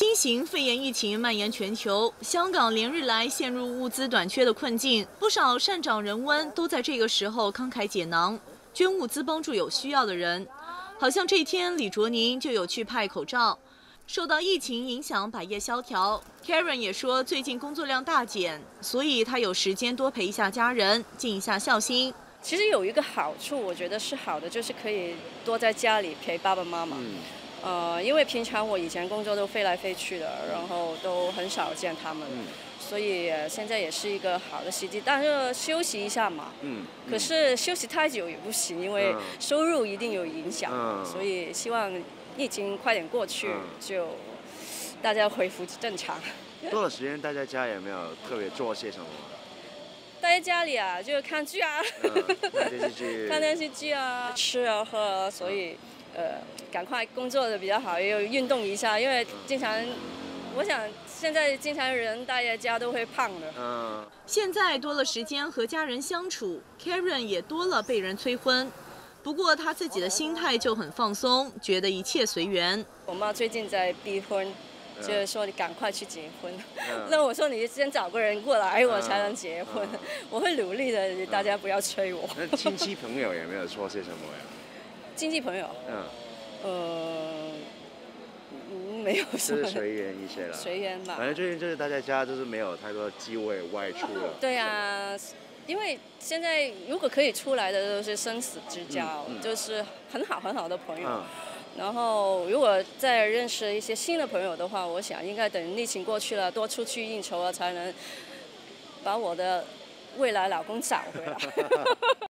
新型肺炎疫情蔓延全球，香港连日来陷入物资短缺的困境，不少善长人翁都在这个时候慷慨解囊，捐物资帮助有需要的人。好像这天李卓宁就有去派口罩。受到疫情影响，百业萧条。Karen 也说，最近工作量大减，所以他有时间多陪一下家人，尽一下孝心。其实有一个好处，我觉得是好的，就是可以多在家里陪爸爸妈妈。呃，因为平常我以前工作都飞来飞去的，然后都很少见他们，所以现在也是一个好的时机。但是休息一下嘛，嗯，可是休息太久也不行，因为收入一定有影响，所以希望疫情快点过去，就大家恢复正常。多了时间待在家有没有特别做些什么？待在家里啊，就看剧啊，看电视剧，看电视剧啊，吃啊喝啊，所以。呃，赶快工作的比较好，也有运动一下，因为经常，我想现在经常人待在家都会胖的。嗯。现在多了时间和家人相处，Karen 也多了被人催婚，不过他自己的心态就很放松，觉得一切随缘。我妈最近在逼婚，就是说你赶快去结婚。那我说你先找个人过来，我才能结婚。我会努力的，大家不要催我。那亲戚朋友有没有说些什么呀？经济朋友，嗯，呃，没有什么，是随缘一些了，随缘吧。反正最近就是大家家就是没有太多机会外出了。对啊，因为现在如果可以出来的都是生死之交，就是很好很好的朋友。然后如果再认识一些新的朋友的话，我想应该等疫情过去了，多出去应酬了，才能把我的未来老公找回来。